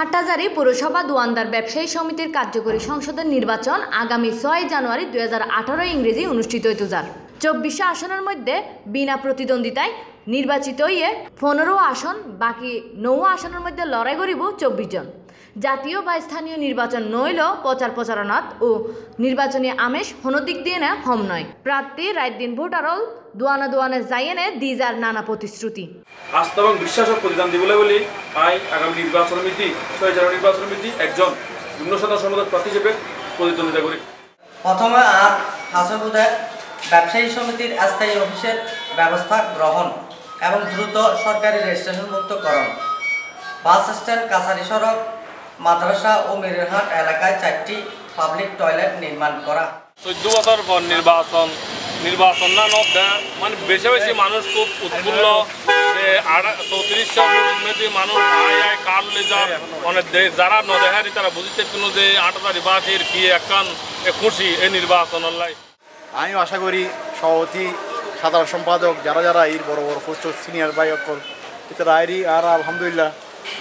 হাটহাজারী পৌরসভা দোয়ান্দার ব্যবসায়ী সমিতির কার্যকরী সংসদের নির্বাচন আগামী ছয় জানুয়ারি দুই হাজার আঠারো ইংরেজি অনুষ্ঠিত হইতে যার। চব্বিশে আসনের মধ্যে বিনা প্রতিদ্বন্দ্বিতায় নির্বাচিত হইয়ে পনেরো আসন বাকি নৌ আসনের মধ্যে লড়াই করিব চব্বিশ জন। জাতীয় বা স্থানীয় নির্বাচন নইল প্রচার প্রচারণাত ও নির্বাচনী আমেজ হনদিক দিয়ে না হম নয়। প্রার্থী রাত দিন ভোটারল দোয়ানা দোয়ানে যাইয়েনে দিজার নানা প্রতিশ্রুতি। আস্থা এবং বিশ্বাসক প্রতিদান দিবলৈ বলি আই আগামী নির্বাচন মিতি ছয় জানুয়ারি নির্বাচন মিতি একজন নিম্ন সাধারণ সম্পাদক প্রার্থী হিসেবে প্রতিদ্বন্দ্বিতা করি। প্রথমে আর হাসগুদে ব্যবসায়ী সমিতির স্থায়ী অফিসের ব্যবস্থা গ্রহণ এবং দ্রুত সরকারি রেজিস্ট্রেশন মুক্তকরণ। বাস স্ট্যান্ড, কাছারি সড়ক, মাদ্রাসা ও মিরেরহাট এলাকায় চারটি পাবলিক টয়লেট নির্মাণ করা। চোদ্দ বছর পর নির্বাচন নির্বাচন না মানে বেশি বেশি মানুষ খুব উৎফুল্ল যে চৌত্রিশশো মানুষ আয় আয় কার্ড লে যান দেশ যারা নদেহারি তারা বুঝতে কোনো যে আট তারিখ বাসের কি একখান খুশি এই নির্বাচন লাই। আমি আশা করি সভাপতি সাধারণ সম্পাদক যারা যারা এর বড় বড় পোস্ট সিনিয়র ভাই অকল তারা আইরি আর আলহামদুলিল্লাহ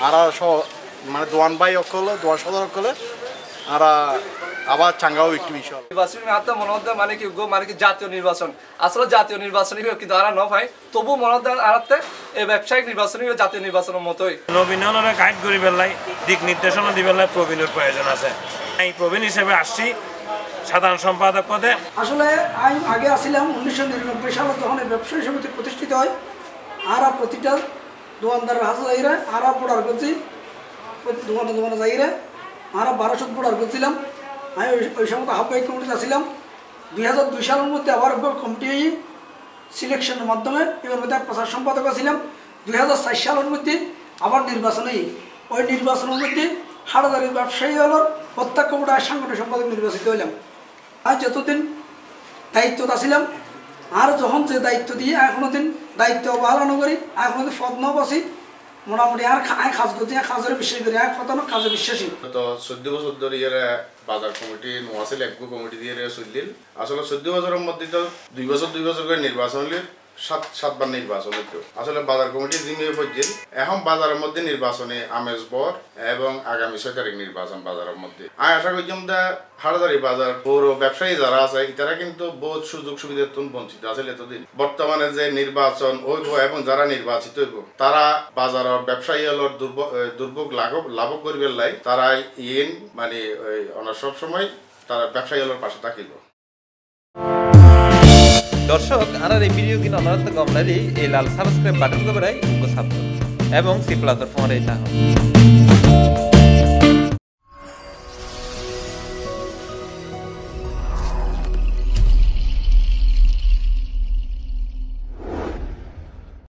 আর সহ মানে দোয়ান ভাই অকল দোয়ান সদর অকলে আর আবার চাঙ্গাও একটু বিষয় নির্বাচনী মাত্রা মনে হতে মানে কি গো মানে কি জাতীয় নির্বাচন। আসলে জাতীয় নির্বাচন হিসেবে কিন্তু আর ন ভাই তবু মনে হতে আরাতে এই ব্যবসায়িক নির্বাচন হিসেবে জাতীয় নির্বাচনের মতোই। নবীনরা গাইড করি বেলাই দিক নির্দেশনা দিবেলাই প্রবীণের প্রয়োজন আছে। এই প্রবীণ হিসেবে আসছি সাধারণ সম্পাদক পদে। আসলে আমি আগে আসছিলাম উনিশশো নিরানব্বই সালে এই ব্যবসায়ী সমিতি প্রতিষ্ঠিত হয়, আর প্রতিটা দোকানদার হাতে যাইরা, আর পোড়ার করছি দোকানে দোকানে যাইরা, আর বারোশো পোড়ার করছিলাম আমি ওই সময় আহ্বায়ক কমিটিতে আসছিলাম দুই হাজার দুই সালের মধ্যে আবার একবার কমিটি সিলেকশনের মাধ্যমে এবার মধ্যে প্রচার সম্পাদক ছিলাম দুই হাজার চার সালের মধ্যে আবার নির্বাচনে ওই নির্বাচনের মধ্যে হাড়াদারির ব্যবসায়ী হল প্রত্যক্ষ বোর্ডের সাংগঠনিক সম্পাদক নির্বাচিত হইলাম। আর যতদিন দায়িত্বত আসিলাম আর যখন যে দায়িত্ব দিয়ে এখনও দিন দায়িত্ব অবহেলনা করি, এখন দিন পদ নবসি মোটামুটি আর আয় কাজ করছি আর বিশ্বাস করি আর কত কাজে বিশ্বাসী। তো চোদ্দ বছর ধরে ইয়ারে বাজার কমিটি নোয়াছিল একগু কমিটি দিয়ে চলিল আসলে চোদ্দ বছরের মধ্যে তো দুই বছর দুই বছর করে নির্বাচন হলে সাত, সাতবার নির্বাচন হইতো। আসলে বাজার কমিটি জিমিয়ে পর্যন্ত এখন বাজারের মধ্যে নির্বাচনে আমেজ বর এবং আগামী ছয় তারিখ নির্বাচন বাজারের মধ্যে। আমি আশা করছিলাম দা হাড়াদারি বাজার, পৌর ব্যবসায়ী যারা আছে তারা কিন্তু বহুত সুযোগ সুবিধার তুন বঞ্চিত আছে এতদিন। বর্তমানে যে নির্বাচন হইব এবং যারা নির্বাচিত হইব, তারা বাজারের ব্যবসায়ী হলর দুর্ভোগ লাভ লাভ করবে লাই তারা ইন মানে ওনার সবসময় তারা ব্যবসায়ী হলর পাশে থাকিব আর এই ভিডিও কিনা অনারত গমনারি এই লাল সাবস্ক্রাইব বাটন দবরাই রাই সাবস্ক্রাইব এবং সি প্লাস ফোন এই